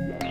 Yeah.